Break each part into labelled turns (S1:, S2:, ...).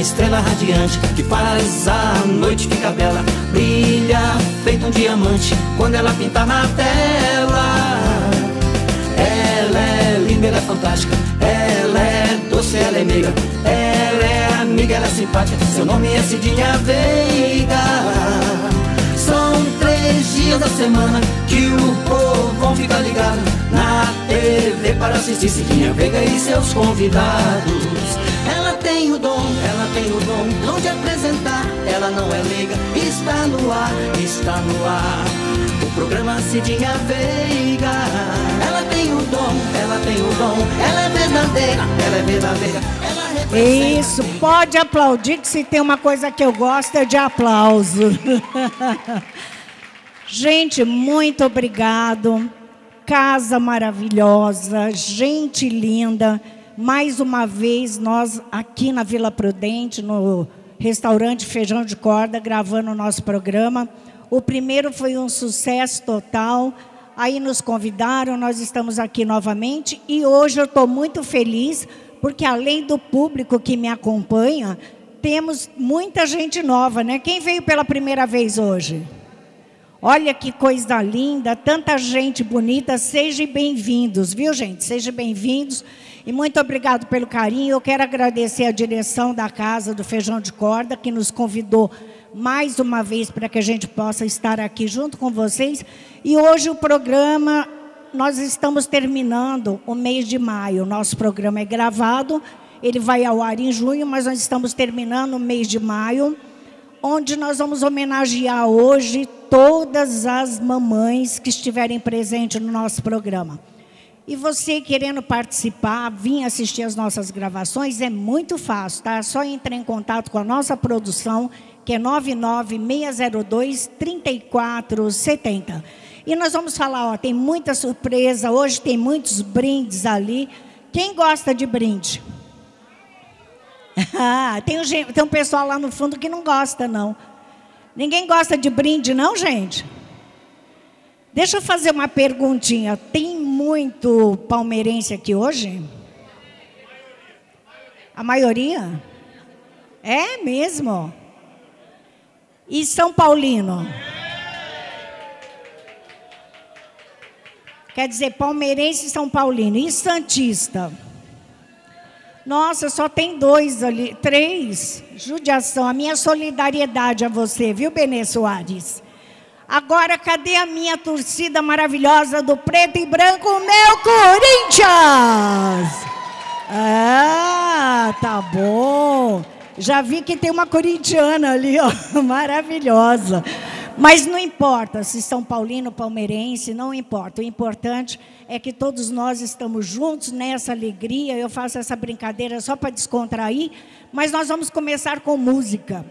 S1: estrela radiante que faz a noite ficar bela. Brilha feito um diamante quando ela pinta na tela. Ela é linda, ela é fantástica. Ela é doce, ela é meiga. Ela é amiga, ela é simpática. Seu nome é Cidinha Veiga. São três dias da semana que o povo vão ficar ligado na TV para assistir Cidinha Veiga e seus convidados. Ela tem o dom, ela tem o dom, dom de apresentar. Ela não é leiga, está no ar, está no ar. O programa Cidinha Veiga. Ela tem o dom, ela tem o dom, ela é verdadeira, ela é verdadeira. Ela
S2: Isso, pode aplaudir, que se tem uma coisa que eu gosto é de aplauso. Gente, muito obrigado. Casa maravilhosa, gente linda. Mais uma vez, nós aqui na Vila Prudente, no restaurante Feijão de Corda, gravando o nosso programa. O primeiro foi um sucesso total. Aí nos convidaram, nós estamos aqui novamente e hoje eu estou muito feliz porque além do público que me acompanha, temos muita gente nova, né? Quem veio pela primeira vez hoje? Olha que coisa linda, tanta gente bonita. Sejam bem-vindos, viu, gente? Sejam bem-vindos. E muito obrigado pelo carinho. Eu quero agradecer a direção da Casa do Feijão de Corda, que nos convidou mais uma vez para que a gente possa estar aqui junto com vocês. E hoje o programa, nós estamos terminando o mês de maio. Nosso programa é gravado, ele vai ao ar em junho, mas nós estamos terminando o mês de maio onde nós vamos homenagear hoje todas as mamães que estiverem presentes no nosso programa. E você querendo participar, vir assistir as nossas gravações, é muito fácil, tá? Só entrar em contato com a nossa produção, que é 99602 3470. E nós vamos falar, ó, tem muita surpresa, hoje tem muitos brindes ali. Quem gosta de brinde? Ah, tem, um, tem um pessoal lá no fundo que não gosta, não. Ninguém gosta de brinde, não, gente? Deixa eu fazer uma perguntinha. Tem muito palmeirense aqui hoje? A maioria? É mesmo? E São Paulino? Quer dizer, palmeirense e São Paulino. E Santista? Nossa, só tem dois ali, três. Judiação. A minha solidariedade a você, viu, Benê Soares? Agora, cadê a minha torcida maravilhosa do preto e branco, meu Corinthians? Ah, tá bom. Já vi que tem uma corintiana ali, ó, maravilhosa. Mas não importa se São Paulino, palmeirense, não importa. O importante é que todos nós estamos juntos nessa alegria. Eu faço essa brincadeira só para descontrair, mas nós vamos começar com música.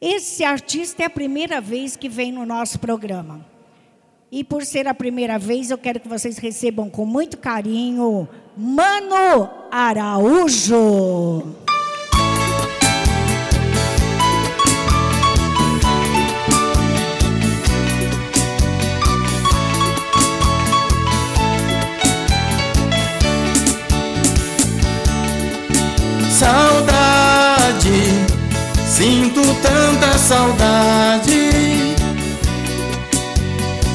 S2: Esse artista é a primeira vez que vem no nosso programa. E por ser a primeira vez, eu quero que vocês recebam com muito carinho Mano Araújo.
S3: Tanta saudade.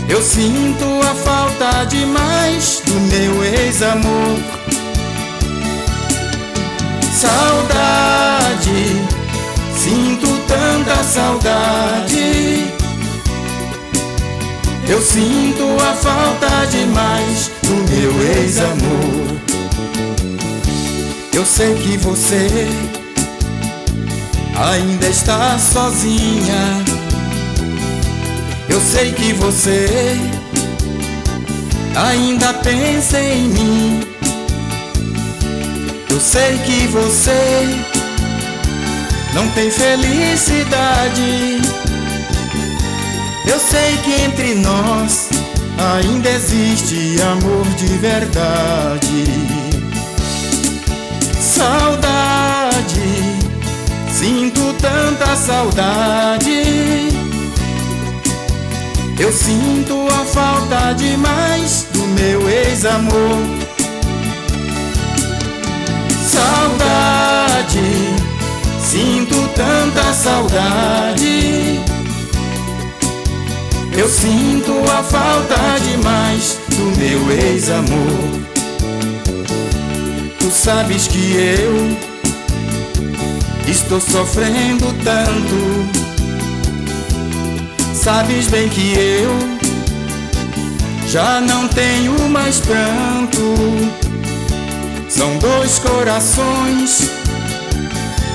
S3: Eu sinto a falta demais do meu ex-amor. Saudade, sinto tanta saudade. Eu sinto a falta demais do meu ex-amor. Eu sei que você ainda está sozinha. Eu sei que você ainda pensa em mim. Eu sei que você não tem felicidade. Eu sei que entre nós ainda existe amor de verdade. Saudade, sinto tanta saudade. Eu sinto a falta demais do meu ex-amor. Saudade, Sinto tanta saudade. Eu sinto a falta demais do meu ex-amor. Tu sabes que eu estou sofrendo tanto. Sabes bem que eu já não tenho mais pranto. São dois corações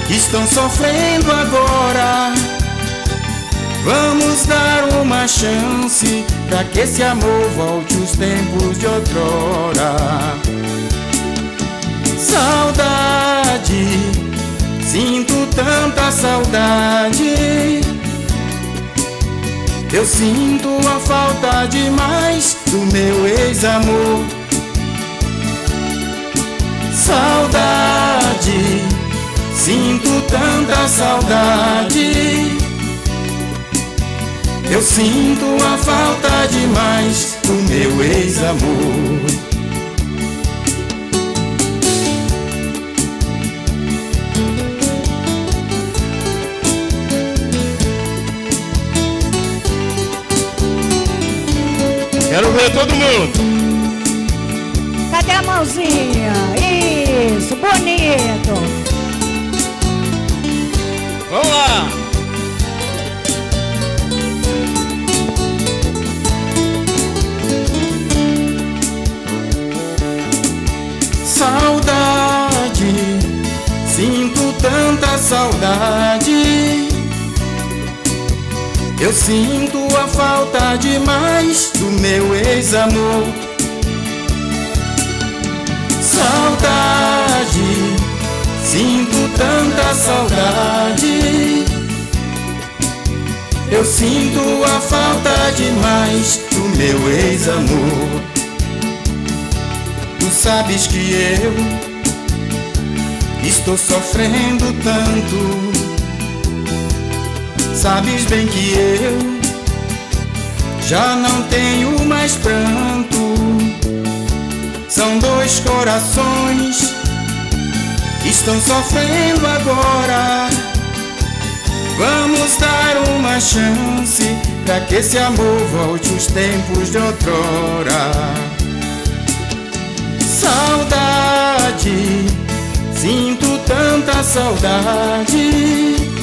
S3: que estão sofrendo agora. Vamos dar uma chance para que esse amor volte os tempos de outrora. Saudade, sinto tanta saudade. Eu sinto a falta demais do meu ex-amor. Saudade, sinto tanta saudade. Eu sinto a falta demais do meu ex-amor.
S4: Quero ver todo mundo.
S2: Cadê a mãozinha? Isso, bonito.
S4: Vamos lá.
S3: Saudade, sinto tanta saudade. Eu sinto a falta demais do meu ex-amor. Saudade, sinto tanta saudade. Eu sinto a falta demais do meu ex-amor. Tu sabes que eu estou sofrendo tanto. Sabes bem que eu já não tenho mais pranto. São dois corações que estão sofrendo agora. Vamos dar uma chance para que esse amor volte os tempos de outrora. Saudade, sinto tanta saudade.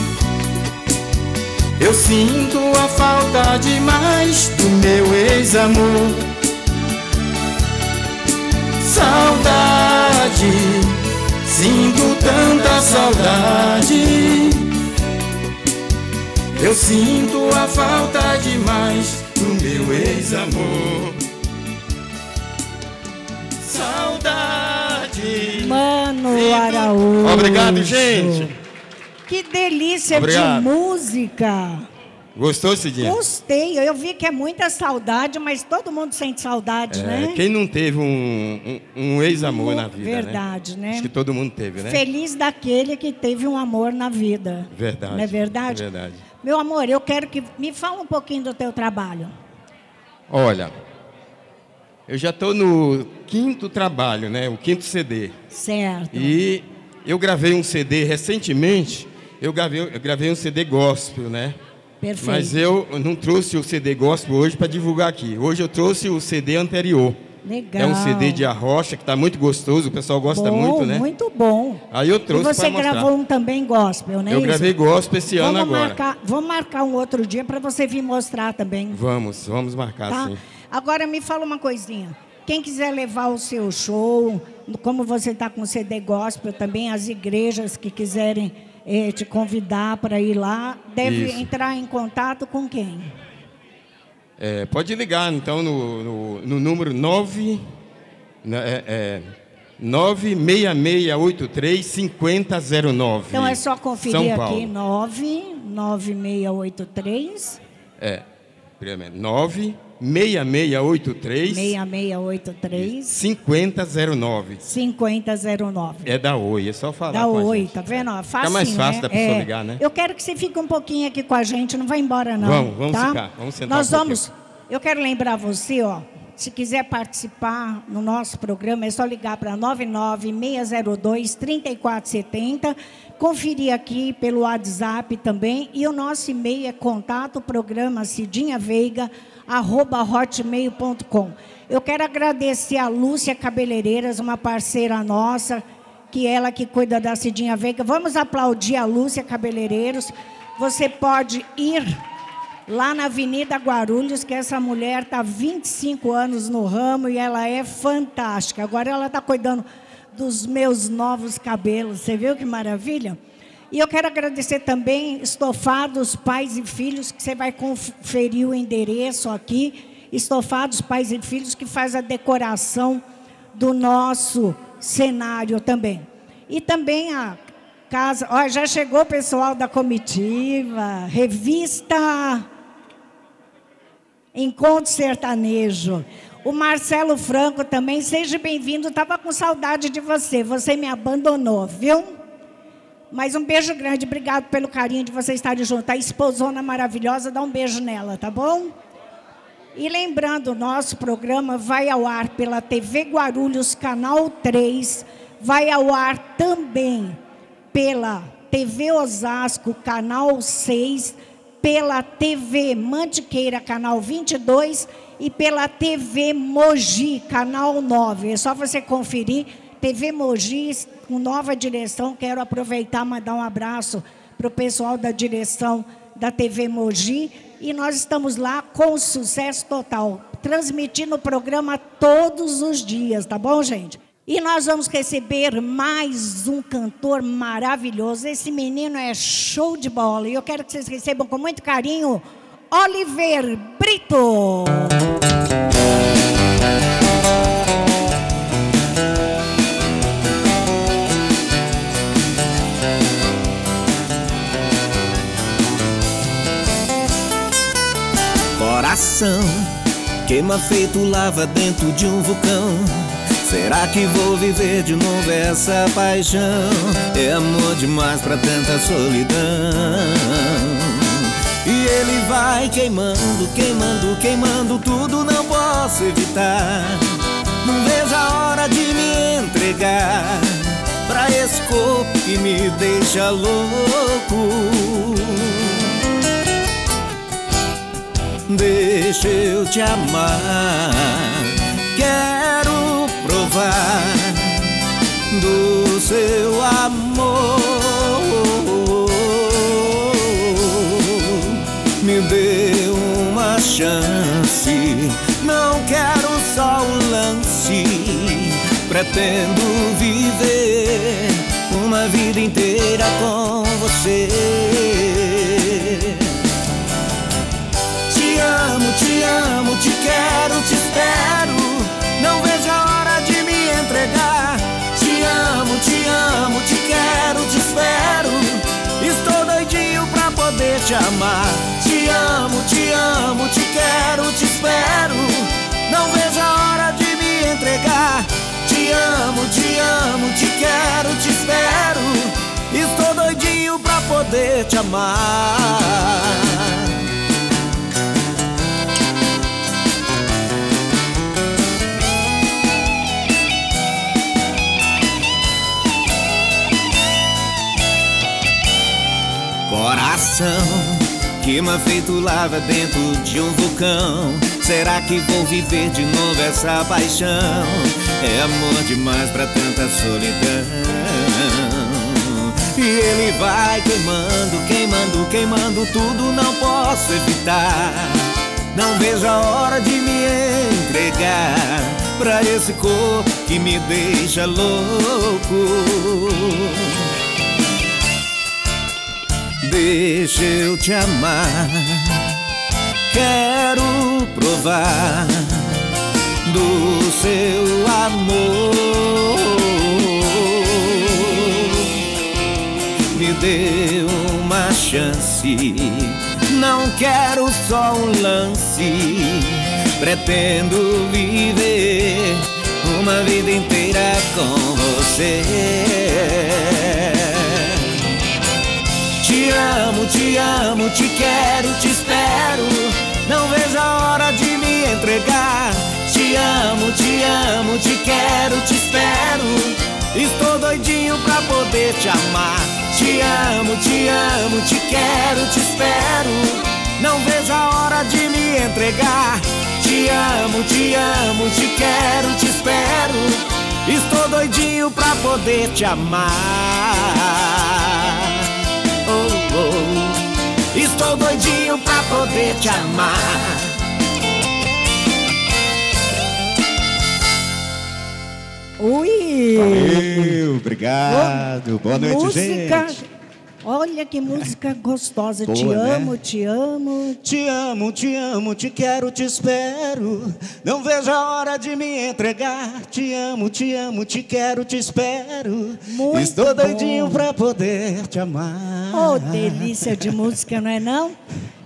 S3: Eu sinto a falta demais do meu ex-amor. Saudade, sinto tanta saudade. Eu sinto a falta demais do meu ex-amor. Saudade.
S2: Mano Araújo.
S4: Obrigado, gente.
S2: Que delícia
S4: Obrigado.
S2: de música.
S4: Gostou, Cidinha?
S2: Gostei. Eu vi que é muita saudade, mas todo mundo sente saudade,
S4: É,
S2: né?
S4: quem não teve um, um, um ex-amor na vida,
S2: Verdade, né?
S4: Acho que todo mundo teve, né?
S2: Feliz daquele que teve um amor na vida.
S4: Verdade.
S2: Não é verdade?
S4: É verdade.
S2: Meu amor, eu quero que me fala um pouquinho do teu trabalho.
S4: Olha, eu já estou no quinto trabalho, né? O quinto CD.
S2: Certo.
S4: E eu gravei um CD recentemente. Eu gravei, eu gravei um CD gospel, né?
S2: Perfeito.
S4: Mas eu não trouxe o CD gospel hoje para divulgar aqui. Hoje eu trouxe o CD anterior.
S2: Legal.
S4: É um CD de arrocha que está muito gostoso, o pessoal gosta
S2: bom,
S4: muito, né?
S2: Muito bom.
S4: Aí eu trouxe
S2: você
S4: para mostrar.
S2: gravou um também gospel, né?
S4: eu
S2: isso?
S4: gravei gospel esse ano
S2: vamos
S4: agora.
S2: Marcar, vamos marcar um outro dia para você vir mostrar também.
S4: Vamos, vamos marcar
S2: Tá?
S4: sim.
S2: Agora me fala uma coisinha. Quem quiser levar o seu show, como você está com CD gospel também, as igrejas que quiserem eh, te convidar para ir lá, deve
S4: Isso.
S2: entrar em contato com quem?
S4: É, pode ligar, então, no, no, no número 9... É, é, 96683-5009.
S2: Então é só conferir aqui, 99683.
S4: É, primeiro, 9
S2: 6683 6683
S4: 5009
S2: 5009
S4: É da Oi, é só falar
S2: da Oi,
S4: gente.
S2: tá vendo? É fácil, Fica
S4: mais fácil
S2: né?
S4: da pessoa
S2: é.
S4: ligar, né?
S2: Eu quero que você fique um pouquinho aqui com a gente, não vai embora não.
S4: Vamos, vamos
S2: tá?
S4: ficar. Vamos sentar
S2: Nós
S4: um
S2: vamos Eu quero lembrar você, ó, se quiser participar no nosso programa, é só ligar para 99602-3470, conferir aqui pelo WhatsApp também, e o nosso e-mail é contato programa Cidinha veiga hotmail.com. Eu quero agradecer a Lúcia Cabeleireiras, uma parceira nossa, que ela que cuida da Cidinha Veiga. Vamos aplaudir a Lúcia Cabeleireiros. Você pode ir lá na Avenida Guarulhos, que essa mulher está 25 anos no ramo e ela é fantástica. Agora ela está cuidando dos meus novos cabelos. Você viu que maravilha? E eu quero agradecer também Estofados Pais e Filhos, que você vai conferir o endereço aqui. Estofados Pais e Filhos, que faz a decoração do nosso cenário também. E também a casa. Ó, já chegou o pessoal da comitiva, revista Encontro Sertanejo. O Marcelo Franco também, seja bem-vindo. Estava com saudade de você. Você me abandonou, viu? Mas um beijo grande. Obrigado pelo carinho de vocês estarem juntos. A esposona maravilhosa, dá um beijo nela, tá bom? E lembrando, nosso programa vai ao ar pela TV Guarulhos, canal 3. Vai ao ar também pela TV Osasco, canal 6 pela TV Mantiqueira, canal 22, e pela TV Mogi, canal 9. É só você conferir. TV Mogi, com nova direção. Quero aproveitar e mandar um abraço para o pessoal da direção da TV Mogi. E nós estamos lá com sucesso total, transmitindo o programa todos os dias, tá bom, gente? E nós vamos receber mais um cantor maravilhoso. Esse menino é show de bola. E eu quero que vocês recebam com muito carinho Oliver Brito.
S5: Coração queima feito lava dentro de um vulcão Será que vou viver de novo essa paixão? É amor demais pra tanta solidão. E ele vai queimando, queimando, queimando tudo, não posso evitar. Não vejo a hora de me entregar pra esse corpo que me deixa louco. Deixa eu te amar. Quero provar do seu amor. Me dê uma chance, não quero só um lance. Pretendo viver uma vida inteira com você. Te amo, te quero, te espero. Não vejo a hora de me entregar. Te amo, te amo, te quero, te espero. Estou doidinho pra poder te amar. Te amo, te amo, te quero, te espero. Não vejo a hora de me entregar. Te amo, te amo, te quero, te espero. Estou doidinho pra poder te amar. Coração Queima feito lava dentro de um vulcão. Será que vou viver de novo essa paixão? É amor demais pra tanta solidão. E ele vai queimando, queimando, queimando Tudo não posso evitar. Não vejo a hora de me entregar Pra esse corpo que me deixa louco Deixa eu te amar. Quero provar do seu amor. Me dê uma chance. Não quero só um lance. Pretendo viver uma vida inteira com você. Te amo, te amo, te quero, te espero. Não vejo a hora de me entregar. Te amo, te amo, te quero, te espero.
S6: Estou doidinho pra poder te amar. Te amo, te amo, te quero, te espero. Não vejo a hora de me entregar. Te amo, te amo, te quero, te espero. Estou doidinho pra poder te amar. Oh. Doidinho pra poder te amar.
S2: Ui!
S7: Valeu, obrigado. Boa noite,
S2: música,
S7: gente.
S2: Olha que música gostosa.
S7: Boa,
S2: te
S7: né?
S2: amo, te amo.
S7: Te amo, te amo, te quero, te espero. Não vejo a hora de me entregar. Te amo, te amo, te quero, te espero.
S2: Muito
S7: Estou doidinho
S2: bom.
S7: pra poder te amar.
S2: Oh, delícia de música, não é não?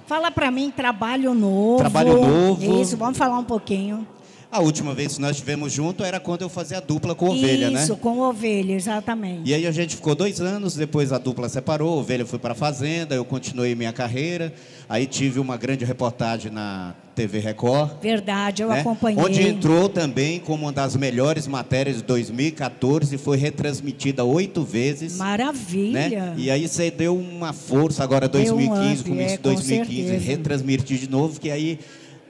S2: Fala pra mim, trabalho novo.
S7: Trabalho novo.
S2: Isso, vamos falar um pouquinho.
S7: A última vez que nós estivemos juntos era quando eu fazia a dupla com ovelha, né?
S2: Isso, com ovelha, exatamente.
S7: E aí a gente ficou dois anos, depois a dupla separou, a ovelha foi para a fazenda, eu continuei minha carreira. Aí tive uma grande reportagem na TV Record.
S2: Verdade, eu
S7: né?
S2: acompanhei.
S7: Onde entrou também como uma das melhores matérias de 2014 e foi retransmitida oito vezes.
S2: Maravilha.
S7: Né? E aí você deu uma força agora
S2: Deu um
S7: 2015,
S2: up,
S7: começo
S2: é,
S7: de
S2: com
S7: 2015,
S2: certeza.
S7: retransmitir de novo, que aí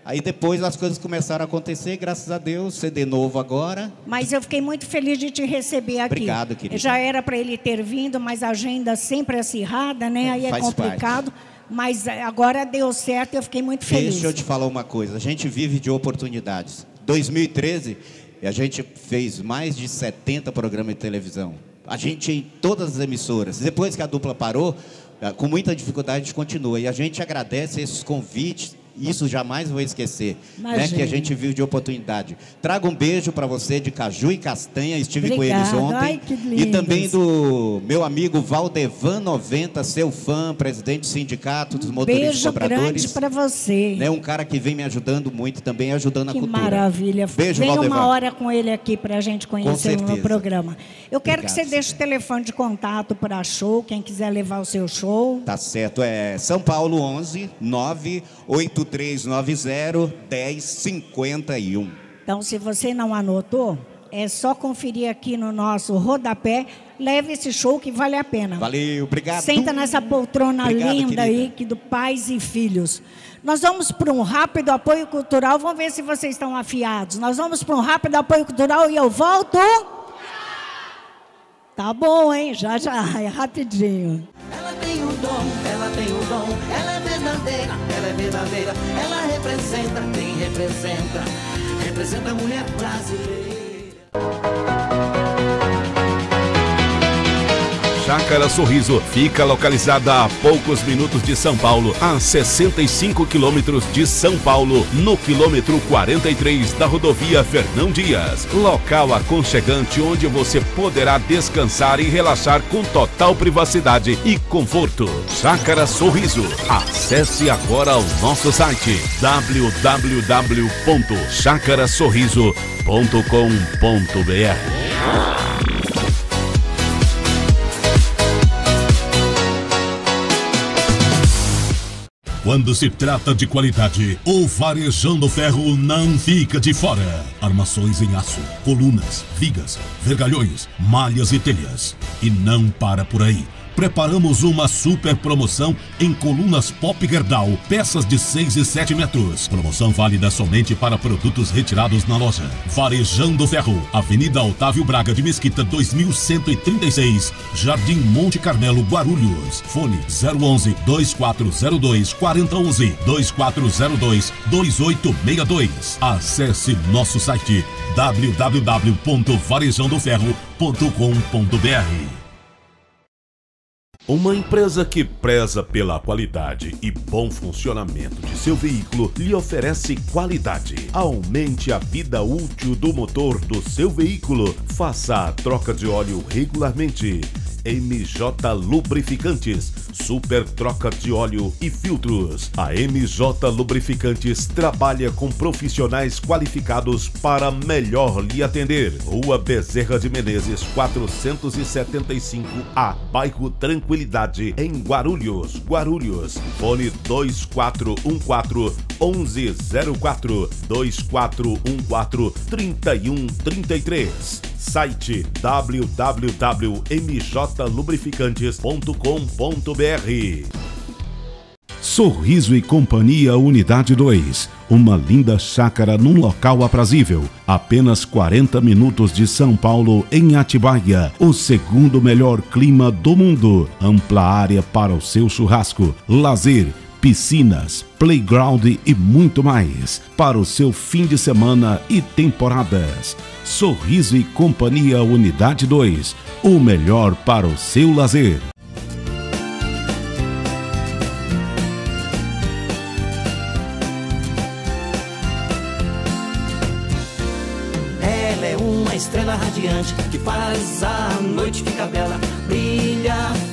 S7: aí depois as coisas começaram a acontecer, graças a Deus, CD novo agora.
S2: Mas eu fiquei muito feliz de te receber aqui.
S7: Obrigado, querida.
S2: Já era para ele ter vindo, mas a agenda sempre acirrada, né? Aí é
S7: Faz
S2: complicado. Mas eh, agora deu certo e eu fiquei muito feliz.
S7: Deixa eu te falar uma coisa, a gente vive de oportunidades. 2013, a gente fez mais de 70 programas de televisão. A gente em todas as emissoras. Depois que a dupla parou, eh, com muita dificuldade a gente continua. E a gente agradece esses convites. Isso jamais vou esquecer, né, que a gente viu de oportunidade. Trago um beijo para você de Caju e Castanha, estive com eles ontem.
S2: Ai, que
S7: e também do meu amigo Valdevan 90, seu fã, presidente do sindicato dos motoristas
S2: Beijo
S7: cobradores
S2: grande para você.
S7: né, um cara que vem me ajudando muito também, ajudando
S2: Que
S7: a cultura.
S2: maravilha.
S7: Beijo,
S2: Vem
S7: Valdevan.
S2: uma hora com ele aqui para a gente no
S7: certeza.
S2: programa. Eu quero que
S7: Obrigado,
S2: você deixe o telefone de contato para show, quem quiser levar o seu show.
S7: Tá certo, é São Paulo 11 98390 1051.
S2: Então, se você não anotou, é só conferir aqui no nosso rodapé. Leve esse show que vale a pena.
S7: Valeu, obrigado.
S2: Senta nessa poltrona
S7: Obrigado,
S2: linda
S7: querida.
S2: aí, que do pais e filhos. Nós vamos para um rápido apoio cultural. Vamos ver se vocês estão afiados. Nós vamos para um rápido apoio cultural e eu volto. Tá bom, hein? Já, já. É rapidinho.
S1: Ela tem o dom, ela tem o dom, ela é verdadeira, ela é verdadeira, ela representa, quem representa, representa a mulher brasileira.
S8: Chácara Sorriso fica localizada a poucos minutos de São Paulo, a 65 quilômetros de São Paulo, no quilômetro 43 da rodovia Fernão Dias. Local aconchegante onde você poderá descansar e relaxar com total privacidade e conforto. Chácara Sorriso. Acesse agora o nosso site www.chacarasorriso.com.br.
S9: Quando se trata de qualidade, o Varejão do Ferro não fica de fora. Armações em aço, colunas, vigas, vergalhões, malhas e telhas. E não para por aí. Preparamos uma super promoção em colunas Pop Gerdau, peças de 6 e 7 metros. Promoção válida somente para produtos retirados na loja. Varejão do Ferro, Avenida Otávio Braga de Mesquita 2136, Jardim Monte Carmelo, Guarulhos. Fone 011 2402 4011 2402 2862. Acesse nosso site www.varejãodoferro.com.br.
S8: Uma empresa que preza pela qualidade e bom funcionamento de seu veículo lhe oferece qualidade. Aumente a vida útil do motor do seu veículo. Faça a troca de óleo regularmente. MJ Lubrificantes, super troca de óleo e filtros. A MJ Lubrificantes trabalha com profissionais qualificados para melhor lhe atender. Rua Bezerra de Menezes, 475A, bairro Tranquilidade, em Guarulhos, Guarulhos. Fone 2414 1104 2414 3133. Site www.mjlubrificantes.com.br Sorriso e Companhia Unidade 2. Uma linda chácara num local aprazível. Apenas 40 minutos de São Paulo, em Atibaia. O segundo melhor clima do mundo. Ampla área para o seu churrasco, lazer, piscinas, playground e muito mais. Para o seu fim de semana e temporadas. Sorriso e Companhia Unidade 2. O melhor para o seu lazer.
S1: Ela é uma estrela radiante que faz a noite ficar bela. Brilha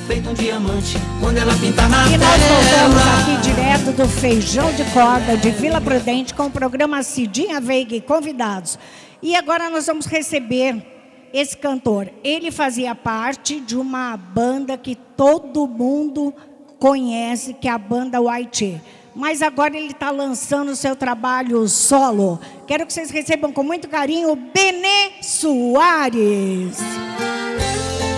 S1: feito um diamante quando ela pinta na
S2: E nós voltamos aqui direto do Feijão de Corda de Vila Prudente com o programa Cidinha Veiga e convidados. E agora nós vamos receber esse cantor. Ele fazia parte de uma banda que todo mundo conhece, que é a banda White. Mas agora ele está lançando o seu trabalho solo. Quero que vocês recebam com muito carinho o Benê Soares.
S6: Se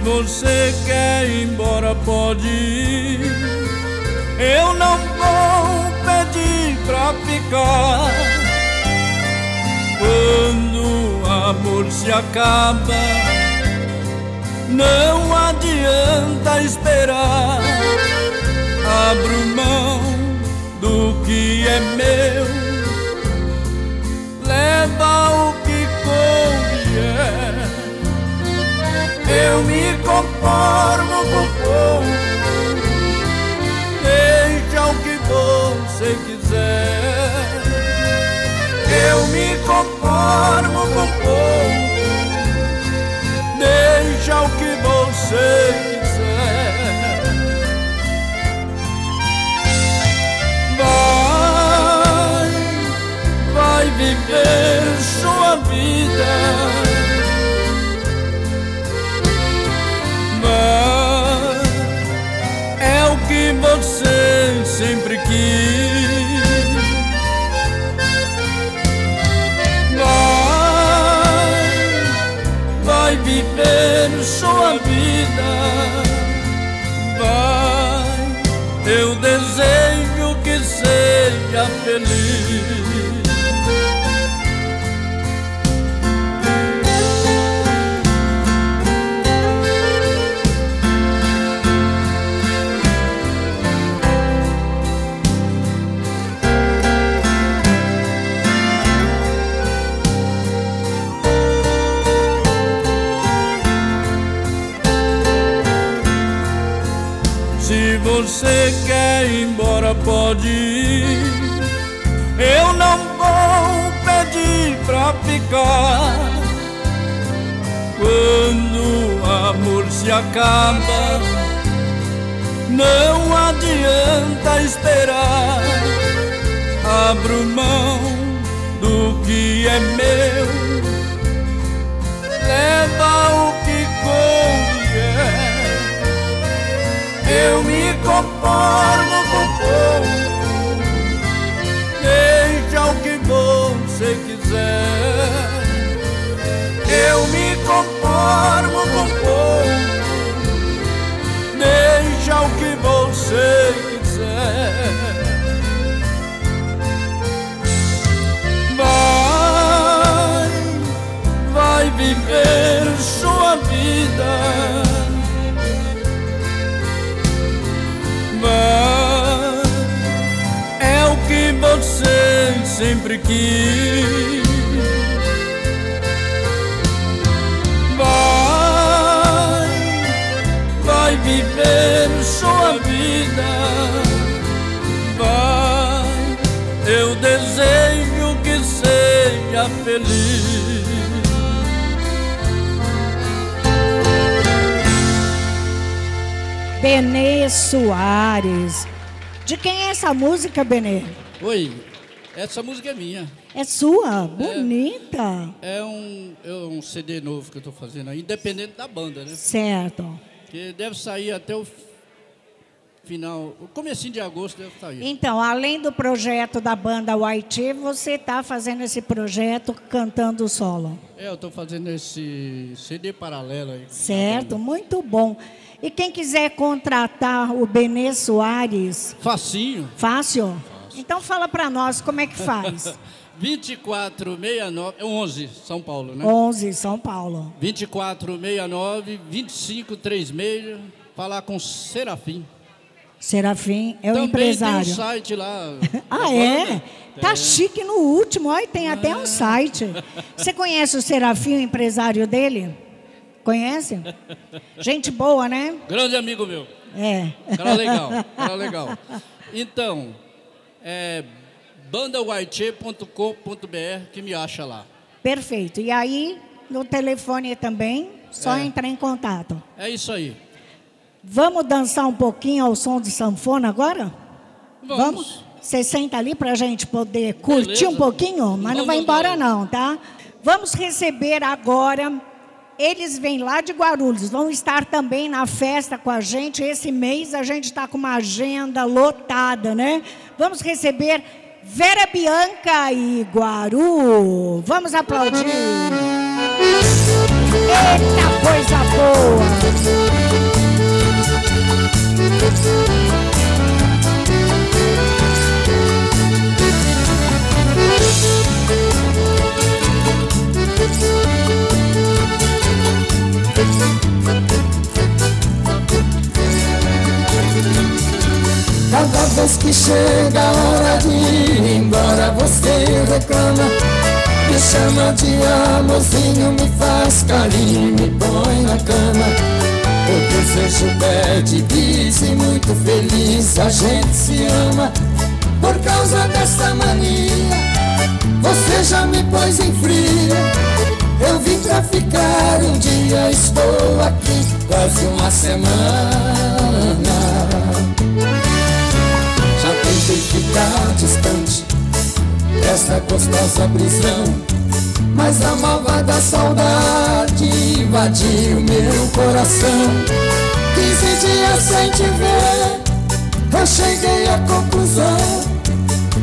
S6: você quer ir embora, pode ir. Eu não vou pedir pra ficar. Quando o amor se acaba, não adianta esperar. Abro mão do que é meu, leva o que convier. Eu me conformo com pouco. Deixa o que você quiser. Eu me conformo com pouco. Deixa o que você quiser. Vai, vai viver sua vida é o que você sempre quis. Vai, vai viver sua vida. Vai, eu desejo que seja feliz. Se você quer ir embora, pode ir. Eu não vou pedir pra ficar. Quando o amor se acaba, não adianta esperar. Abro mão do que é meu, leva o Eu me conformo com pouco. Deixa o que você quiser. Eu me conformo com pouco. Deixa o que você quiser. Vai, vai viver sua vida Vai, é o que você sempre quis. Vai, vai viver sua vida. Vai, eu desejo que seja feliz.
S2: Benê Soares. De quem é essa música, Benê?
S10: Oi,
S6: Essa música é minha.
S2: É sua? Bonita.
S6: É um, é um CD novo que eu estou fazendo aí, independente da banda, né?
S2: Certo.
S6: Que deve sair até o final, o comecinho de agosto deve sair.
S2: Então, além do projeto da banda White, você está fazendo esse projeto cantando solo.
S6: É, eu estou fazendo esse CD paralelo aí.
S2: Certo, muito bom. E quem quiser contratar o Benê Soares,
S6: Facinho.
S2: fácil? Então fala para nós como é que faz.
S6: 2469, é 11, São Paulo, né?
S2: 11, São Paulo.
S6: 2469 2536, falar com Serafim.
S2: Serafim é o
S6: Também
S2: empresário.
S6: tem um site lá.
S2: Ah,
S6: da
S2: é?
S6: banda.
S2: Tá chique no último. Olha, tem até
S6: Ah.
S2: um site. Você conhece o Serafim, o empresário dele? Conhece? Gente boa, né?
S6: Grande amigo meu.
S2: É.
S6: Cara legal, cara legal. Então, é bandawhite.com.br que me acha lá.
S2: Perfeito. E aí, no telefone também, só
S6: É.
S2: entrar em contato.
S6: É isso aí.
S2: Vamos dançar um pouquinho ao som de sanfona agora?
S6: Vamos.
S2: Você senta ali para a gente poder curtir
S6: Beleza.
S2: um pouquinho, mas não vai
S6: Vamos
S2: embora não, tá? Vamos receber agora, eles vêm lá de Guarulhos, vão estar também na festa com a gente. Esse mês a gente está com uma agenda lotada, né? Vamos receber Vera Bianca e Guaru. Vamos aplaudir. Eita coisa boa!
S11: Cada vez que chega a hora de ir embora Você reclama, me chama de amorzinho Me faz carinho, me põe na cama. Eu desejo bad bis e muito feliz A gente se ama. Por causa dessa mania Você já me pôs em fria. Eu vim pra ficar um dia Estou aqui quase uma semana distante. Gostosa prisão Mas a malvada saudade invadiu meu coração. Quinze dias sem te ver Eu cheguei à conclusão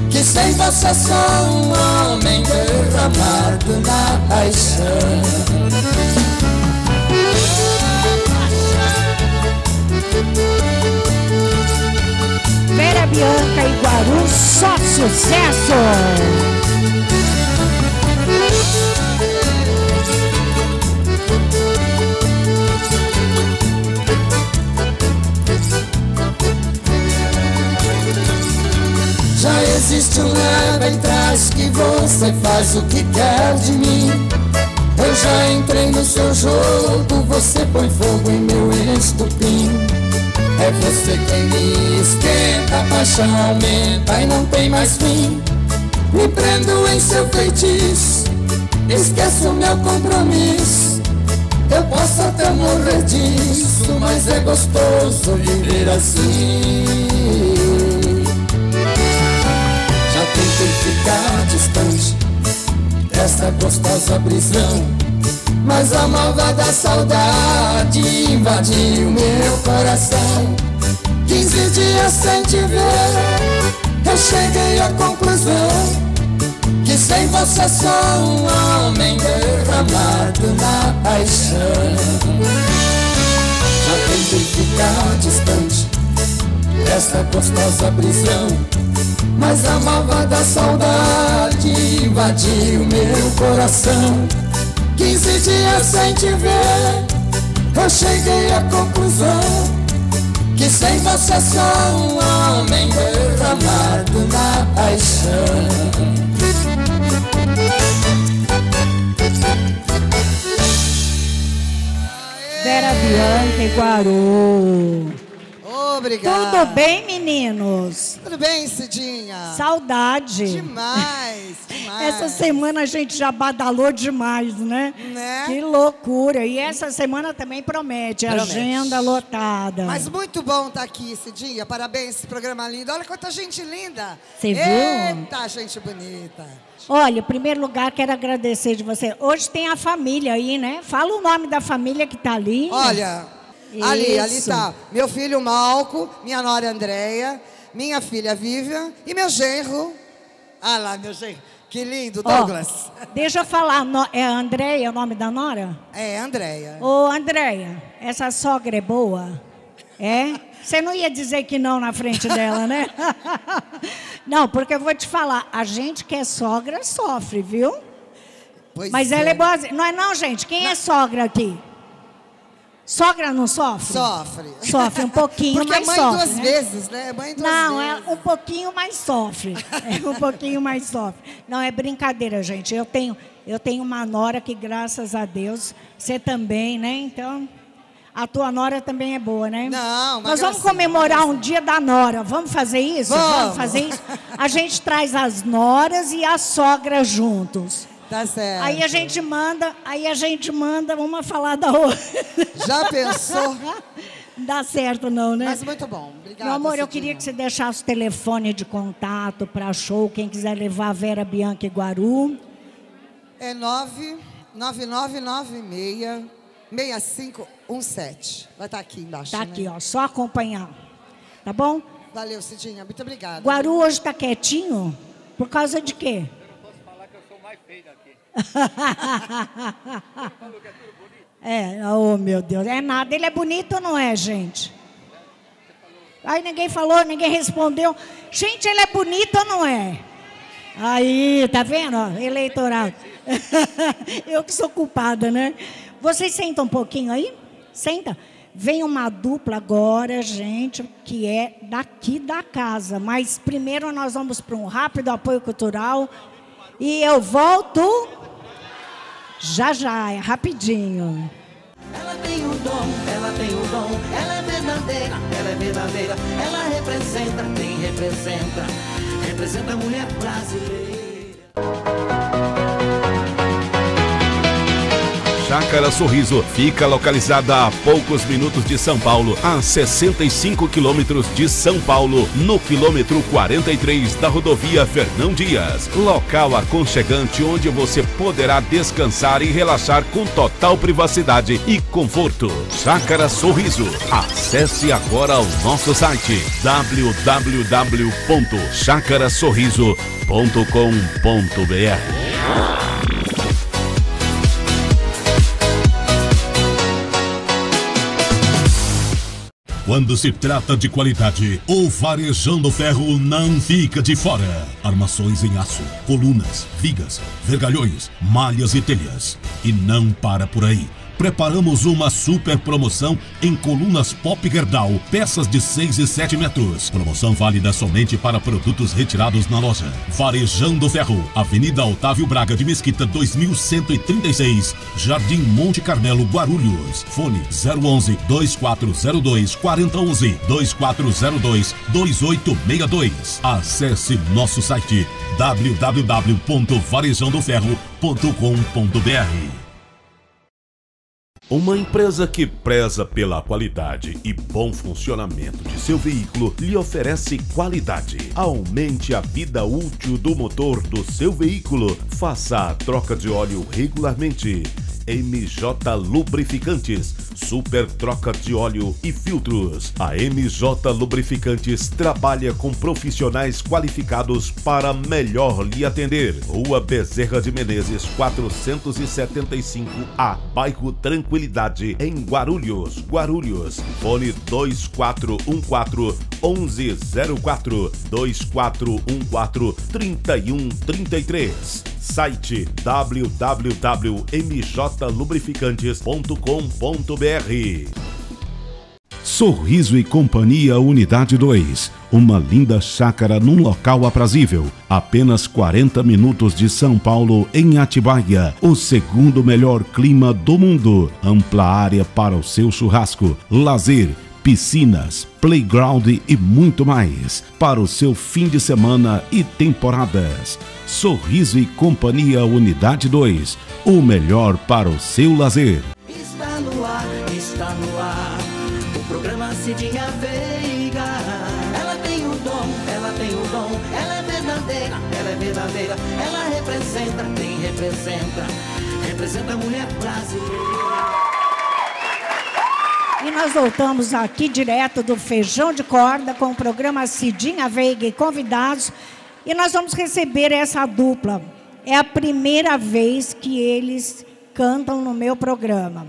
S11: Que sem você sou um homem derramado na paixão
S2: Vera Bianca e Guaru, só sucesso!
S11: Já existe um leva em trás que você faz o que quer de mim. Eu já entrei no seu jogo, você põe fogo em meu estupim. É você quem me esquenta, a paixão aumenta e não tem mais fim. Me prendo em seu feitiço, esqueço meu compromisso. Eu posso até morrer disso, mas é gostoso viver assim. Já tentei ficar distante dessa gostosa prisão Mas a malvada saudade invadiu meu coração. Quinze dias sem te ver Eu cheguei à conclusão Que sem você sou um homem derramado na paixão. Já tentei ficar distante dessa gostosa prisão mas a malvada saudade invadiu meu coração Quinze dias sem te ver Eu cheguei à conclusão Que sem você sou um homem derramado na paixão
S2: Vera Bianca e Guaru.
S3: Obrigada.
S2: Tudo bem, meninos?
S3: Tudo bem, Cidinha?
S2: Saudade.
S3: Demais, demais.
S2: Essa semana a gente já badalou demais, né?
S3: Né?
S2: Que loucura. E essa semana também promete,
S3: Promete.
S2: agenda lotada.
S3: Mas muito bom estar aqui, Cidinha. Parabéns, esse programa lindo. Olha quanta gente linda.
S2: Você viu?
S3: Eita, gente bonita.
S2: Olha, em primeiro lugar, quero agradecer de você. Hoje tem a família aí, né? Fala o nome da família que está ali.
S3: Olha, ali, ali está meu filho Malco, minha nora Andréia, minha filha Vivian e meu genro. Ah lá, meu genro. Que lindo, Douglas.
S2: deixa eu falar, é Andréia o nome da nora?
S3: É, Andréia.
S2: Ô, Andréia, essa sogra é boa? É? Você não ia dizer que não na frente dela, né? não, porque eu vou te falar, a gente que é sogra sofre, viu?
S3: Pois
S2: Mas ela é boa. Não é não, gente? Quem é sogra aqui? Sogra não sofre?
S3: Sofre.
S2: Sofre um pouquinho,
S3: Porque é
S2: mas
S3: mãe
S2: sofre.
S3: duas
S2: né?
S3: vezes, né? É mãe duas
S2: Não,
S3: vezes.
S2: é um pouquinho mais sofre. É um pouquinho mais sofre. Não, é brincadeira, gente. Eu tenho, eu tenho uma nora que, graças a Deus, você também, né? Então, a tua nora também é boa, né?
S3: Não, uma
S2: Nós vamos comemorar um dia da nora. Vamos fazer isso?
S3: Vamos.
S2: fazer isso? A gente traz as noras e a sogra juntos.
S3: Tá certo.
S2: Aí a gente manda, aí a gente manda uma falar da outra.
S3: Já pensou?
S2: Não dá certo não, né?
S3: Mas muito bom. Obrigada,
S2: Meu amor, eu
S3: Cidinha.
S2: queria que você deixasse o telefone de contato para show, quem quiser levar a Vera Bianca e Guaru.
S3: É 99996 6517. Vai estar aqui embaixo.
S2: Tá
S3: né?
S2: aqui, ó, só acompanhar. Tá bom?
S3: Valeu, Cidinha. Muito obrigada.
S2: Guaru hoje tá quietinho? Por causa de quê? É, oh meu Deus, é nada. Ele é bonito ou não é, gente? Aí ninguém falou, ninguém respondeu. Gente, ele é bonito ou não é? Aí, tá vendo? Eleitoral. Eu que sou culpada, né? Vocês sentam um pouquinho aí? Senta. Vem uma dupla agora, gente, que é daqui da casa. Mas primeiro nós vamos para um rápido apoio cultural. E eu volto já já, é rapidinho.
S1: Ela tem o dom, ela tem o dom, ela é verdadeira, ela é verdadeira, ela representa, quem representa, representa a mulher brasileira.
S8: Chácara Sorriso fica localizada a poucos minutos de São Paulo, a 65 quilômetros de São Paulo, no quilômetro 43 da rodovia Fernão Dias. Local aconchegante onde você poderá descansar e relaxar com total privacidade e conforto. Chácara Sorriso. Acesse agora o nosso site www.chacarasorriso.com.br.
S9: Quando se trata de qualidade, o Varejão Ferro não fica de fora. Armações em aço, colunas, vigas, vergalhões, malhas e telhas. E não para por aí. Preparamos uma super promoção em colunas Pop Gerdau, peças de 6 e 7 metros. Promoção válida somente para produtos retirados na loja. Varejão do Ferro, Avenida Otávio Braga de Mesquita 2136, Jardim Monte Carmelo, Guarulhos. Fone 011 2402 4011 2402 2862. Acesse nosso site www.varejãodoferro.com.br.
S8: Uma empresa que preza pela qualidade e bom funcionamento de seu veículo lhe oferece qualidade. Aumente a vida útil do motor do seu veículo. Faça a troca de óleo regularmente. MJ Lubrificantes, super troca de óleo e filtros. A MJ Lubrificantes trabalha com profissionais qualificados para melhor lhe atender. Rua Bezerra de Menezes, 475A, bairro Tranquilidade, em Guarulhos, Guarulhos. Fone 2414 1104 2414 3133. Site www.mjlubrificantes.com.br Sorriso e Companhia Unidade 2. Uma linda chácara num local aprazível. Apenas 40 minutos de São Paulo, em Atibaia. O segundo melhor clima do mundo. Ampla área para o seu churrasco, lazer, piscinas, playground e muito mais para o seu fim de semana e temporadas. Sorriso e Companhia Unidade 2, o melhor para o seu lazer.
S1: Está no ar, está no ar. O programa Cidinha Veiga. Ela tem o dom, ela tem o dom. Ela é verdadeira, ela é verdadeira. Ela representa, quem representa. Representa a mulher brasileira.
S2: E nós voltamos aqui direto do Feijão de Corda com o programa Cidinha Veiga e convidados. E nós vamos receber essa dupla. É a primeira vez que eles cantam no meu programa.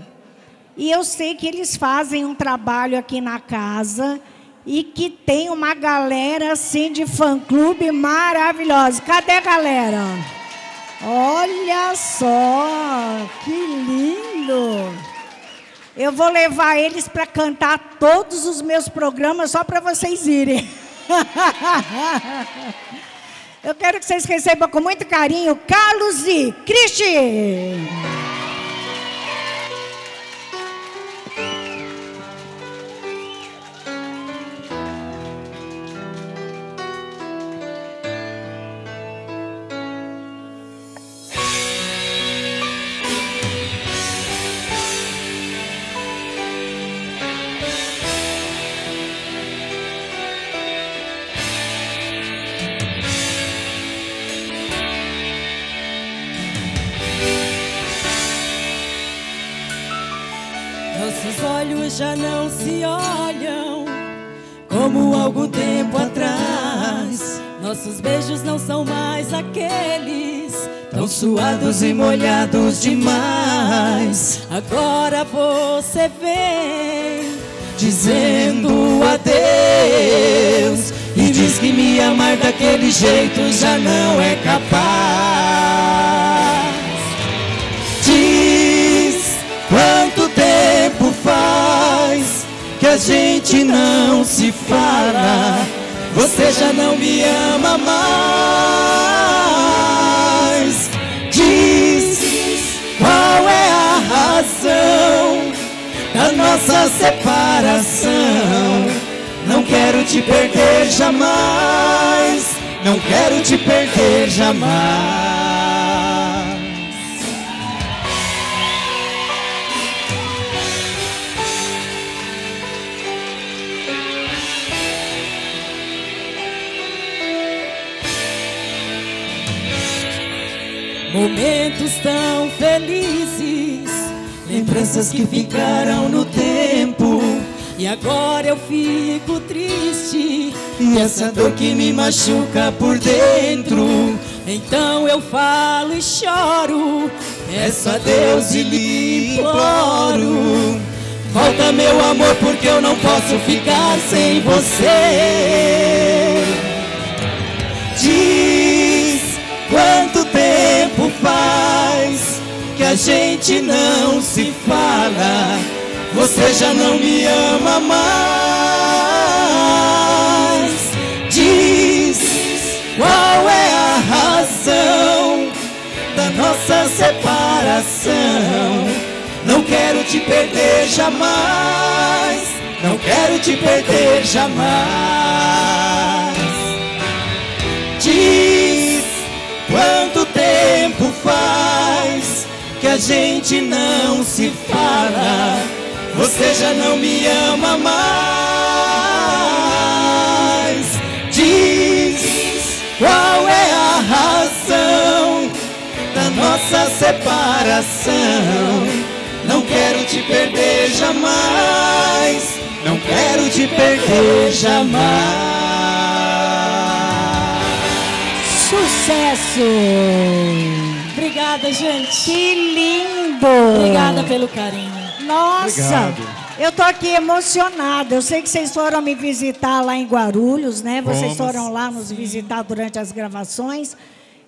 S2: E eu sei que eles fazem um trabalho aqui na casa e que tem uma galera assim de fã-clube maravilhosa. Cadê a galera? Olha só, que lindo! Eu vou levar eles para cantar todos os meus programas só para vocês irem. Eu quero que vocês recebam com muito carinho Carlos e Cristi.
S5: Já não se olham como algum tempo atrás. Nossos beijos não são mais aqueles tão suados e molhados demais. Agora você vem dizendo adeus e diz que me amar daquele jeito já não é capaz. Gente não se fala. Você já não me ama mais. Diz qual é a razão da nossa separação. Não quero te perder jamais. Não quero te perder jamais. Momentos tão felizes, lembranças que ficaram no tempo. E agora eu fico triste, e essa dor que me machuca por dentro. Então eu falo e choro, peço a Deus e lhe imploro. Volta meu amor, porque eu não posso ficar sem você. Faz que a gente não se fala. Você já não me ama mais. Diz qual é a razão da nossa separação. Não quero te perder jamais. Não quero te perder jamais. Diz tempo faz que a gente não se fala. Você já não me ama mais. Diz qual é a razão da nossa separação. Não quero te perder jamais. Não quero te perder jamais.
S2: Sucesso!
S5: Obrigada, gente.
S2: Que lindo!
S5: Obrigada pelo carinho.
S2: Nossa!
S5: Obrigado.
S2: Eu tô aqui emocionada. Eu sei que vocês foram me visitar lá em Guarulhos, né? Vocês
S12: Fomos.
S2: foram lá nos visitar durante as gravações.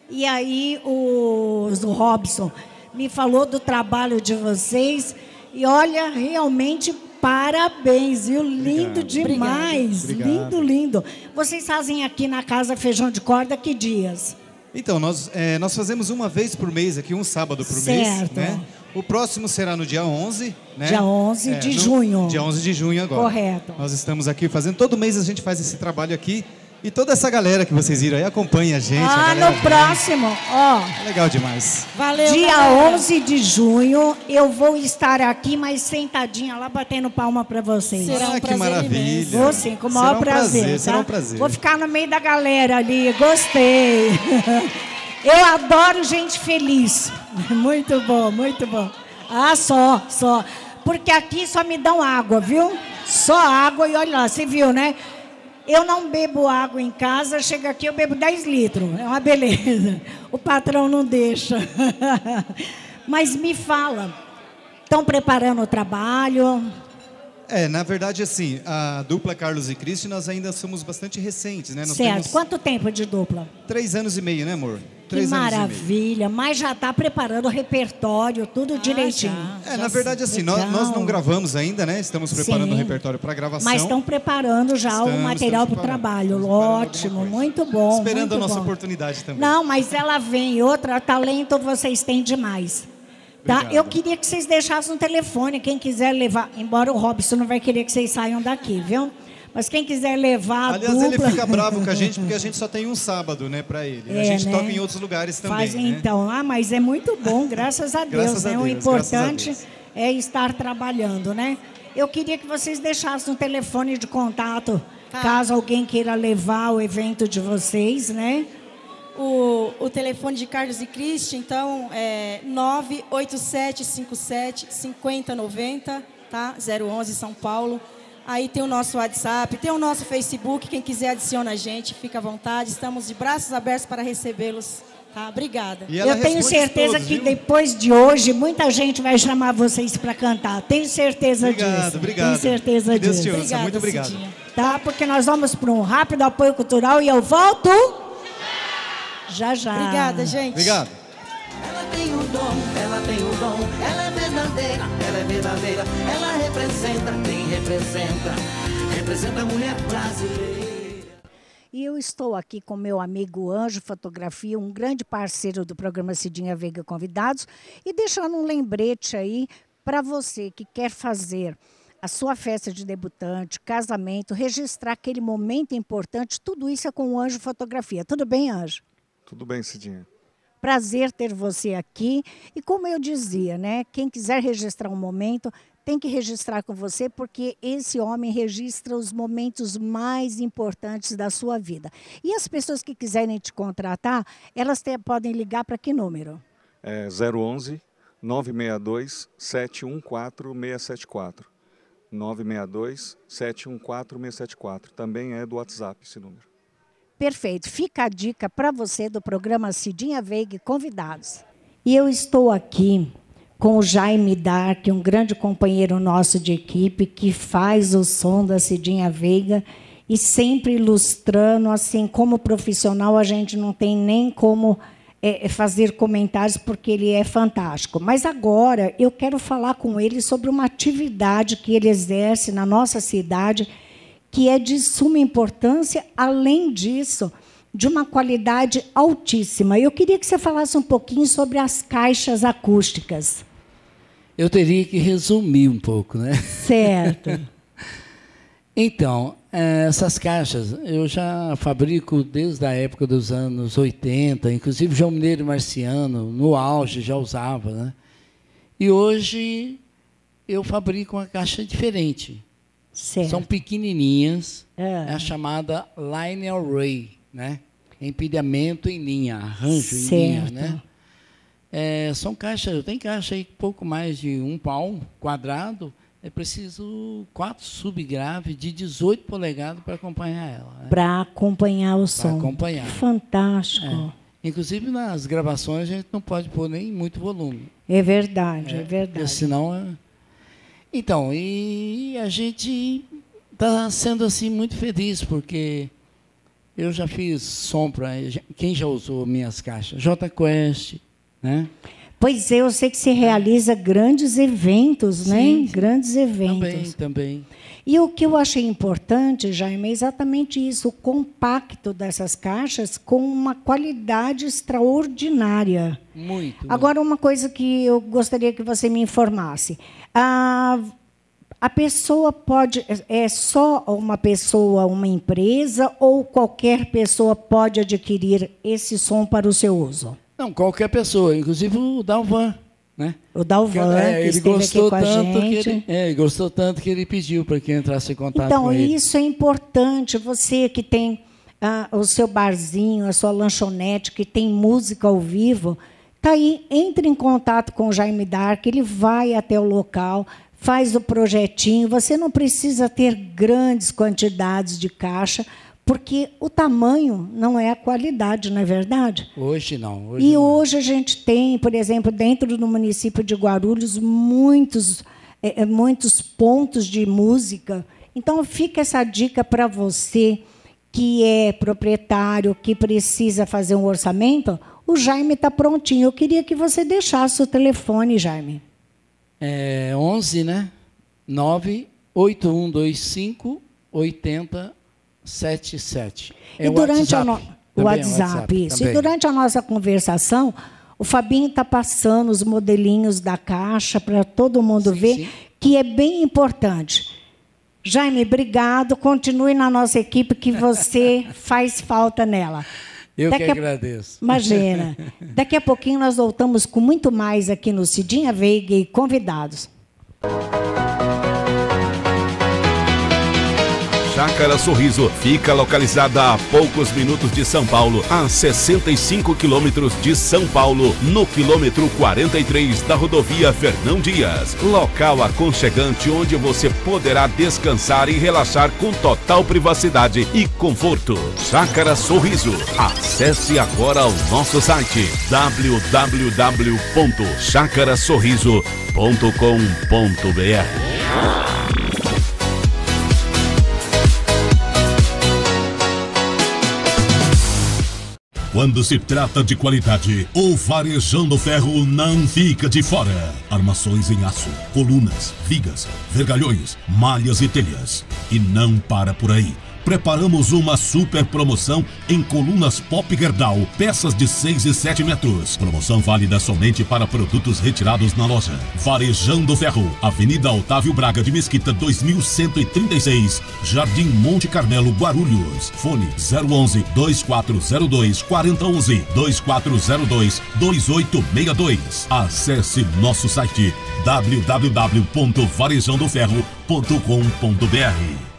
S2: E aí o, o Robson me falou do trabalho de vocês. E olha, realmente parabéns, viu? Lindo demais.
S12: Obrigado.
S2: Lindo, lindo. Vocês fazem aqui na Casa Feijão de Corda que dias?
S12: Então, nós, é, nós fazemos uma vez por mês aqui, um sábado por mês.
S2: Certo.
S12: Né? O próximo será no dia 11, né?
S2: Dia 11 de junho.
S12: Dia 11 de junho agora.
S2: Correto.
S12: Nós estamos aqui fazendo, todo mês a gente faz esse trabalho aqui. E toda essa galera que vocês viram aí acompanha a gente. a
S2: Ah,
S12: galera
S2: no próximo, ó.
S12: É legal demais.
S5: Valeu,
S2: Dia
S5: galera.
S2: 11 de junho, eu vou estar aqui, mas sentadinha lá, batendo palma para vocês.
S5: Será um
S12: ah, que
S5: prazer
S12: maravilha.
S5: imenso.
S2: Vou sim, com o
S12: Será
S2: maior
S12: um
S2: prazer.
S12: prazer, será
S2: tá?
S12: um prazer.
S2: Vou ficar no meio da galera ali, gostei. Eu adoro gente feliz. Muito bom, muito bom. Ah, só, só. Porque aqui só me dão água, viu? Só água e olha lá, você viu, né? Eu não bebo água em casa, chega aqui eu bebo 10 litros. É uma beleza. O patrão não deixa. Mas me fala, estão preparando o trabalho?
S12: É, na verdade, assim, a dupla Carlos e Cristi, nós ainda somos bastante recentes, né? Nós
S2: certo.
S12: temos
S2: Quanto tempo de dupla?
S12: três anos e meio, né, amor?
S2: Que maravilha, mas já está preparando o repertório, tudo direitinho.
S12: É, na verdade, assim, nós, nós não gravamos ainda, né? Estamos preparando
S2: Sim.
S12: o repertório para gravação.
S2: Mas estão preparando já
S12: Estamos,
S2: o material para o trabalho. Ótimo, muito bom.
S12: Esperando
S2: muito
S12: a nossa
S2: bom.
S12: oportunidade também.
S2: Não, mas ela vem. Outra, talento vocês têm demais. Tá?
S12: Obrigado.
S2: Eu queria que vocês deixassem um telefone, quem quiser levar. Embora o Robson não vai querer que vocês saiam daqui, viu? Mas quem quiser levar a
S12: Aliás,
S2: dupla...
S12: ele fica bravo com a gente porque a gente só tem um sábado, né, para ele. a
S2: É,
S12: gente
S2: né?
S12: toca em outros lugares também,
S2: Faz,
S12: né?
S2: Então, ah, mas é muito bom, graças a Deus.
S12: Graças a
S2: né? O
S12: Deus, a
S2: importante
S12: Deus.
S2: é estar trabalhando, né? Eu queria que vocês deixassem um telefone de contato,
S5: Tá.
S2: caso alguém queira levar o evento de vocês, né?
S5: O, o telefone de Carlos e Cristi, então, é 98757-5090, tá? 011 São Paulo. Aí tem o nosso WhatsApp, tem o nosso Facebook. Quem quiser adiciona a gente, fica à vontade. Estamos de braços abertos para recebê-los. Tá? Obrigada.
S12: E
S2: Eu tenho certeza
S12: todos,
S2: que
S12: viu?
S2: depois de hoje, muita gente vai chamar vocês para cantar. Tenho certeza
S12: Obrigado,
S2: disso.
S12: obrigado.
S2: Tenho certeza
S12: Deus
S2: disso.
S12: te ouça.
S5: Obrigada,
S12: Muito obrigado.
S5: Cidinha.
S2: Tá? Porque nós vamos para um rápido apoio cultural e eu volto já já.
S5: Obrigada, gente.
S12: Obrigado.
S1: Ela tem o dom, ela tem o dom, ela é verdadeira, ela é verdadeira, ela representa, representa, representa a mulher brasileira.
S2: E eu estou aqui com meu amigo Anjo Fotografia, um grande parceiro do programa Cidinha Veiga Convidados, e deixando um lembrete aí para você que quer fazer a sua festa de debutante, casamento, registrar aquele momento importante, tudo isso é com o Anjo Fotografia. Tudo bem, Anjo?
S13: Tudo bem, Cidinha.
S2: Prazer ter você aqui. E como eu dizia, né, quem quiser registrar um momento, tem que registrar com você, porque esse homem registra os momentos mais importantes da sua vida. E as pessoas que quiserem te contratar, elas te- podem ligar para que número?
S13: É 011 962 714 674. 962 714 674. Também é do WhatsApp esse número.
S2: Perfeito. Fica a dica para você do programa Cidinha Veiga e convidados. E eu estou aqui com o Jaime Dark, um grande companheiro nosso de equipe que faz o som da Cidinha Veiga e sempre ilustrando, assim, como profissional a gente não tem nem como é, fazer comentários porque ele é fantástico. Mas agora eu quero falar com ele sobre uma atividade que ele exerce na nossa cidade que é de suma importância, além disso, de uma qualidade altíssima. Eu queria que você falasse um pouquinho sobre as caixas acústicas.
S10: Eu teria que resumir um pouco, né?
S2: Certo.
S10: Então, eh, essas caixas eu já fabrico desde a época dos anos 80, inclusive João Mineiro Marciano, no auge, já usava. Né? E hoje eu fabrico uma caixa diferente.
S2: Certo.
S10: São pequenininhas,
S2: É.
S10: é a chamada line array, né? empilhamento em linha, arranjo em
S2: Certo.
S10: linha. Né? É, são caixas, tem caixa aí pouco mais de um palmo quadrado, é preciso quatro subgraves de 18 polegadas para acompanhar ela. né?
S2: Para acompanhar o som.
S10: acompanhar.
S2: Fantástico.
S10: É. Inclusive nas gravações a gente não pode pôr nem muito volume.
S2: É, verdade, é,
S10: porque
S2: verdade.
S10: senão. é- Então, e a gente está sendo assim muito feliz, porque eu já fiz som para. Quem já usou minhas caixas? J Quest, né?
S2: Pois é, eu sei que se realiza grandes eventos, né?
S10: Sim.
S2: Grandes eventos.
S10: Também, também.
S2: E o que eu achei importante, Jaime, é exatamente isso, o compacto dessas caixas com uma qualidade extraordinária.
S10: Muito.
S2: Agora, uma coisa que eu gostaria que você me informasse. A, a pessoa pode. É só uma pessoa, uma empresa, ou qualquer pessoa pode adquirir esse som para o seu uso?
S10: Não, qualquer pessoa, inclusive o Dalvan. Né?
S2: O Dalvan,
S10: é,
S2: que
S10: ele
S2: esteve
S10: gostou tanto que ele, é, ele gostou tanto que ele pediu para que entrasse em contato
S2: Então,
S10: com ele.
S2: isso é importante. Você que tem ah, o seu barzinho, a sua lanchonete, que tem música ao vivo, tá aí, entre em contato com o Jaime Dark, ele vai até o local, faz o projetinho. Você não precisa ter grandes quantidades de caixa, porque o tamanho não é a qualidade, não é verdade?
S10: Hoje não. Hoje
S2: E
S10: não.
S2: hoje a gente tem, por exemplo, dentro do município de Guarulhos, muitos, eh, eh, muitos pontos de música. Então, fica essa dica para você que é proprietário, que precisa fazer um orçamento. O Jaime está prontinho. Eu queria que você deixasse o telefone, Jaime.
S10: É 11, né? 98125 8077. É
S2: e durante
S10: WhatsApp.
S2: a no... o
S10: Também é
S2: WhatsApp, isso. E
S10: também.
S2: durante a nossa conversação, o Fabinho está passando os modelinhos da caixa para todo mundo ver, que é bem importante. Jaime, obrigado. Continue na nossa equipe, que você faz falta nela.
S10: Eu
S2: Daqui
S10: que
S2: a-
S10: agradeço.
S2: Imagina. Daqui a pouquinho nós voltamos com muito mais aqui no Cidinha Veiga e convidados.
S8: Chácara Sorriso fica localizada a poucos minutos de São Paulo, a 65 quilômetros de São Paulo, no quilômetro 43 da rodovia Fernão Dias. Local aconchegante onde você poderá descansar e relaxar com total privacidade e conforto. Chácara Sorriso. Acesse agora o nosso site www.chacarasorriso.com.br.
S9: Quando se trata de qualidade, o Varejão Ferro não fica de fora. Armações em aço, colunas, vigas, vergalhões, malhas e telhas. E não para por aí. Preparamos uma super promoção em colunas Pop Gerdau, peças de 6 e 7 metros. Promoção válida somente para produtos retirados na loja. Varejão do Ferro, Avenida Otávio Braga de Mesquita 2136, Jardim Monte Carmelo, Guarulhos. Fone 011 2402 4011 2402 2862. Acesse nosso site www.varejãodoferro.com.br.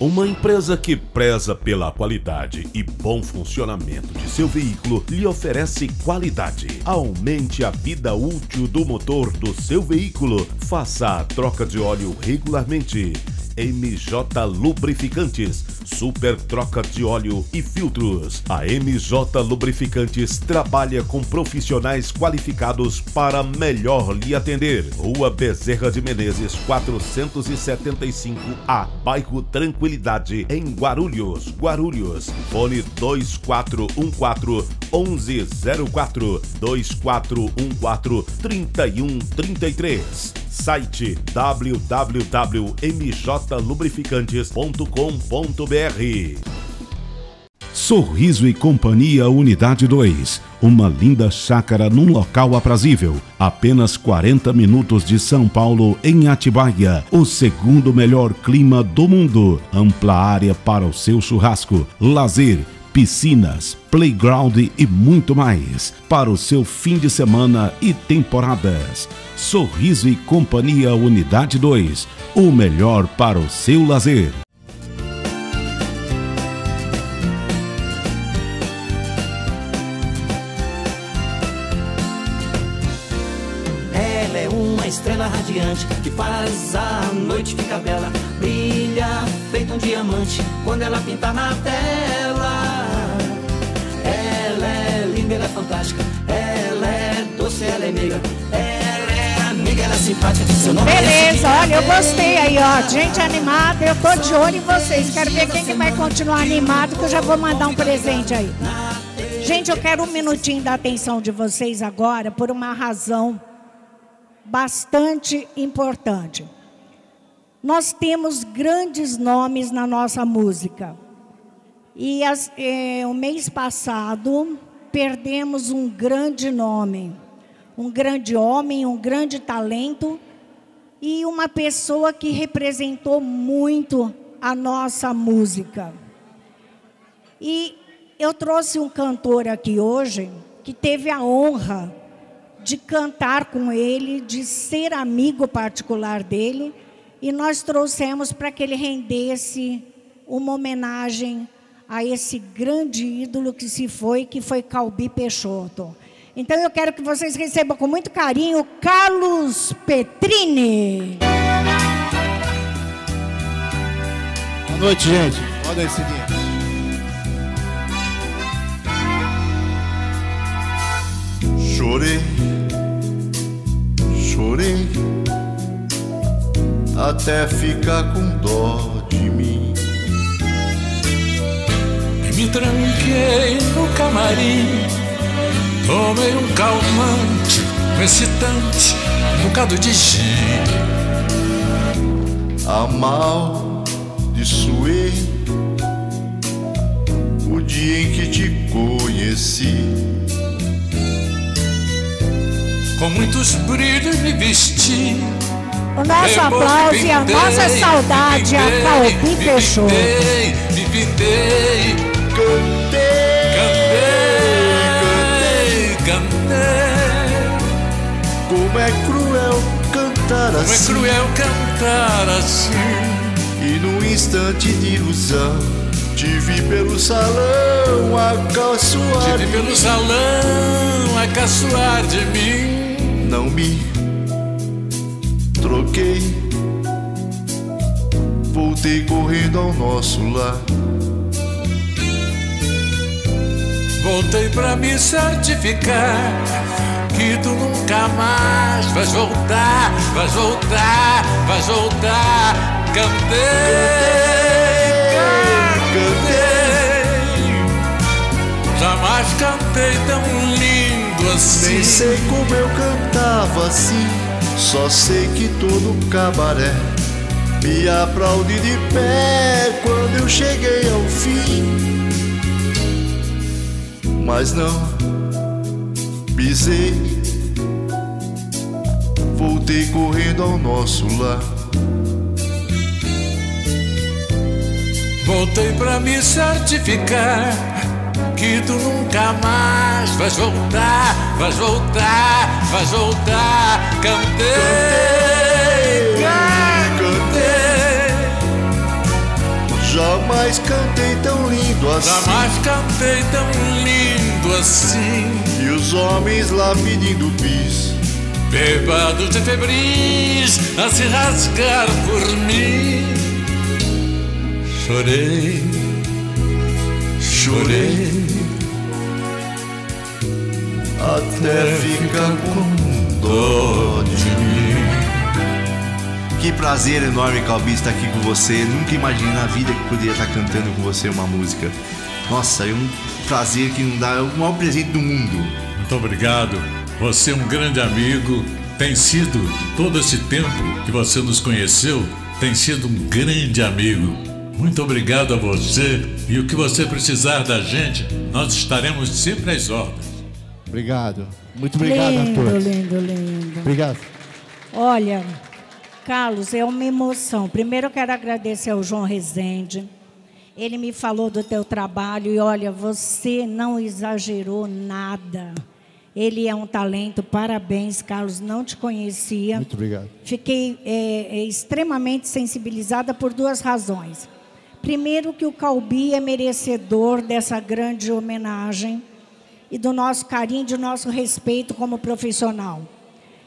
S8: Uma empresa que preza pela qualidade e bom funcionamento de seu veículo lhe oferece qualidade. Aumente a vida útil do motor do seu veículo. Faça a troca de óleo regularmente. MJ Lubrificantes, super troca de óleo e filtros. A MJ Lubrificantes trabalha com profissionais qualificados para melhor lhe atender. Rua Bezerra de Menezes, 475A, bairro Tranquilidade, em Guarulhos, Guarulhos. Fone 2414 1104 2414 3133. Site www.mjlubrificantes.com.br
S14: Sorriso e Companhia Unidade 2. Uma linda chácara num local aprazível. Apenas 40 minutos de São Paulo, em Atibaia. O segundo melhor clima do mundo. Ampla área para o seu churrasco, lazer, piscinas, playground e muito mais. Para o seu fim de semana e temporadas. Sorriso e Companhia Unidade 2. O melhor para o seu lazer.
S1: Ela é uma estrela radiante que faz a noite ficar bela. Brilha feito um diamante quando ela pinta na tela. Ela é linda, ela é fantástica. Ela é doce, ela é. Ela simpática. Seu nome
S2: Beleza, olha, eu gostei aí, ó. Gente animada, eu tô de olho em vocês. Quero ver quem que vai continuar animado, que eu já vou mandar um presente aí. Gente, eu quero um minutinho da atenção de vocês agora por uma razão bastante importante. Nós temos grandes nomes na nossa música. E as, eh, o mês passado perdemos um grande nome, um grande homem, um grande talento e uma pessoa que representou muito a nossa música. E eu trouxe um cantor aqui hoje que teve a honra de cantar com ele, de ser amigo particular dele, e nós trouxemos para que ele rendesse uma homenagem a esse grande ídolo que se foi, que foi Calbi Peixoto. Então eu quero que vocês recebam com muito carinho Carlos Petrini.
S15: Boa noite, gente. Podem seguir.
S16: Chorei, chorei, até ficar com dó de mim.
S17: E me tranquei no camarim, tomei um calmante, um excitante, um bocado de gin.
S16: Amaldiçoei o dia em que te conheci.
S17: Com muitos brilhos me vesti.
S2: O nosso aplauso e a nossa saudade a Calbi Peixoto.
S17: Me pintei, cantei, cantei.
S16: Como é cruel cantar
S17: Como é
S16: assim.
S17: cruel cantar assim.
S16: E num instante de ilusão, te vi pelo salão a caçoar.
S17: Te vi pelo salão a caçoar de mim.
S16: Não me troquei, voltei correndo ao nosso lar.
S17: Voltei pra me certificar que tu nunca mais vais voltar, vais voltar, vais voltar. Cantei, cantei, jamais cantei tão lindo assim.
S16: Nem sei como eu cantava assim, só sei que todo cabaré me aplaude de pé quando eu cheguei ao fim. Mas não pisei, voltei correndo ao nosso lar.
S17: Voltei pra me certificar que tu nunca mais vais voltar, vais voltar, vais voltar. Cantei, cantei,
S16: Jamais cantei tão lindo assim.
S17: jamais cantei tão lindo assim.
S16: E os homens lá pedindo bis.
S17: Bebados e febris a se rasgar por mim. Chorei, chorei.
S16: até ficar com dó de mim.
S18: Que prazer enorme, Calbi, estar aqui com você. Nunca imaginei na vida que poderia estar cantando com você uma música. Nossa, é um prazer que não dá, é o maior presente do mundo.
S17: Muito obrigado. Você é um grande amigo. Tem sido, todo esse tempo que você nos conheceu, tem sido um grande amigo. Muito obrigado a você. E o que você precisar da gente, nós estaremos sempre às ordens.
S15: Obrigado. Muito obrigado
S2: lindo,
S15: a todos.
S2: lindo, lindo.
S15: Obrigado.
S2: Olha, Carlos, é uma emoção. Primeiro eu quero agradecer ao João Rezende. Ele me falou do teu trabalho e olha, você não exagerou nada. Ele é um talento, parabéns, Carlos. Não te conhecia.
S15: Muito obrigado.
S2: Fiquei é, é, extremamente sensibilizada por duas razões. Primeiro, que o Calbi é merecedor dessa grande homenagem e do nosso carinho, do nosso respeito como profissional.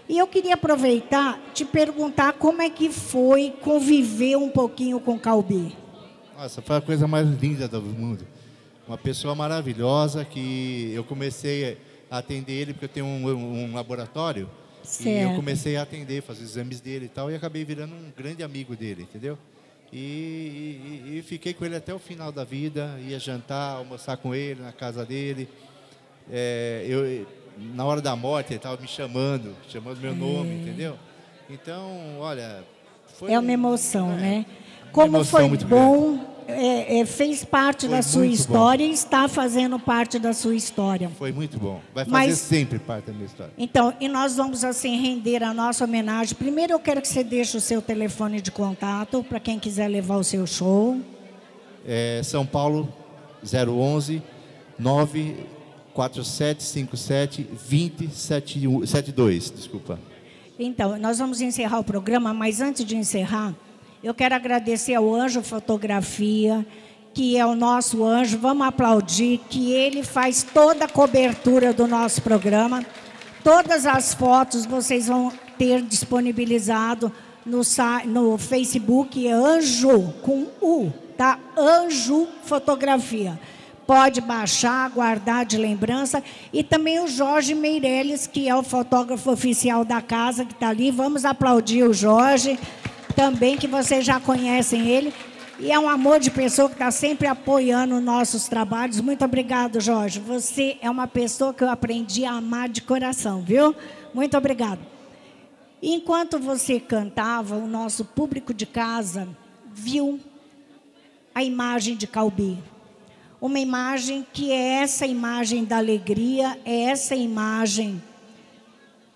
S2: E eu queria aproveitar te perguntar como é que foi conviver um pouquinho com o Calbi.
S15: Nossa, foi a coisa mais linda do mundo. Uma pessoa maravilhosa que eu comecei a atender ele porque eu tenho um, um laboratório. E
S2: Certo.
S15: eu comecei a atender, fazer os exames dele e tal, e acabei virando um grande amigo dele, entendeu? E, e- e fiquei com ele até o final da vida, ia jantar, almoçar com ele na casa dele. é, eu, na hora da morte, ele estava me chamando, chamando meu nome, entendeu? Então, olha.
S2: É uma emoção, né?
S15: uma
S2: Como foi
S15: muito
S2: bom, é, é, fez parte
S15: Foi
S2: da sua história e está fazendo parte da sua história.
S15: Foi muito bom. Vai fazer
S2: Mas-
S15: sempre parte da minha história.
S2: Então, e nós vamos assim render a nossa homenagem. Primeiro eu quero que você deixe o seu telefone de contato para quem quiser levar o seu show.
S15: É, São Paulo, 011 94757 2072. Desculpa.
S2: Então, nós vamos encerrar o programa, mas antes de encerrar, eu quero agradecer ao Anjo Fotografia, que é o nosso anjo. Vamos aplaudir, que ele faz toda a cobertura do nosso programa. Todas as fotos vocês vão ter disponibilizado no, no Facebook, é Anjo com U, tá? Anjo Fotografia. Pode baixar, guardar de lembrança. E também o Jorge Meirelles, que é o fotógrafo oficial da casa, que está ali. Vamos aplaudir o Jorge, também, que vocês já conhecem ele. E é um amor de pessoa que está sempre apoiando nossos trabalhos. Muito obrigado, Jorge. Você é uma pessoa que eu aprendi a amar de coração, viu? Muito obrigado. Enquanto você cantava, o nosso público de casa viu a imagem de Calbi. Uma imagem que é essa imagem da alegria, é essa imagem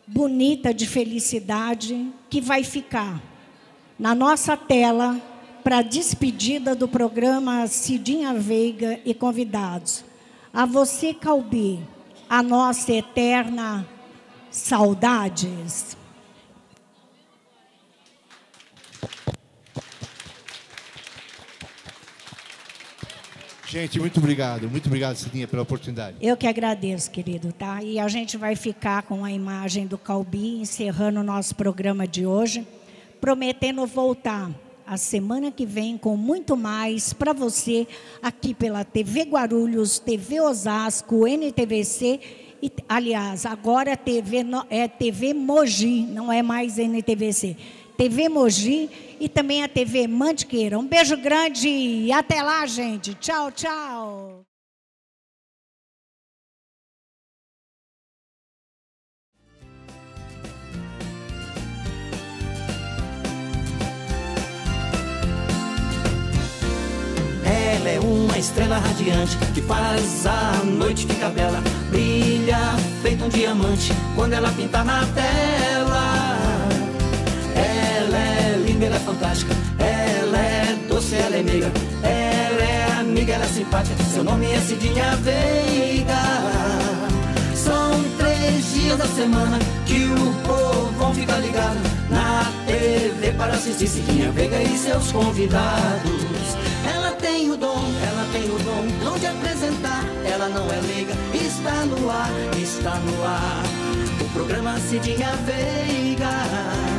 S2: bonita de felicidade que vai ficar na nossa tela para a despedida do programa Cidinha Veiga e convidados. A você, Calbi, a nossa eterna saudades.
S15: Gente, muito obrigado. Muito obrigado, Cidinha, pela oportunidade.
S2: Eu que agradeço, querido, tá? E a gente vai ficar com a imagem do Calbi, encerrando o nosso programa de hoje, prometendo voltar a semana que vem com muito mais para você aqui pela TV Guarulhos, TV Osasco, NTVC e, aliás, agora TV é TV Mogi, não é mais NTVC. TV Mogi e também a TV Mantiqueira. Um beijo grande e até lá, gente. Tchau, tchau.
S1: Ela é uma estrela radiante que faz a noite ficar bela. Brilha feito um diamante quando ela pinta na tela. Ela é linda, ela é fantástica. Ela é doce, ela é meiga. Ela é amiga, ela é simpática. Seu nome é Cidinha Veiga. São três dias da semana que o povo vão ficar ligado na TV para assistir Cidinha Veiga e seus convidados. Tem o dom, ela tem o dom, dom de apresentar. Ela não é leiga, está no ar, está no ar. O programa Cidinha Veiga.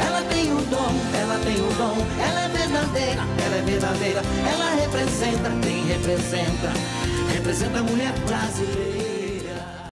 S1: Ela tem o dom, ela tem o dom, ela é verdadeira, ela é verdadeira. Ela representa, quem representa, representa a mulher brasileira.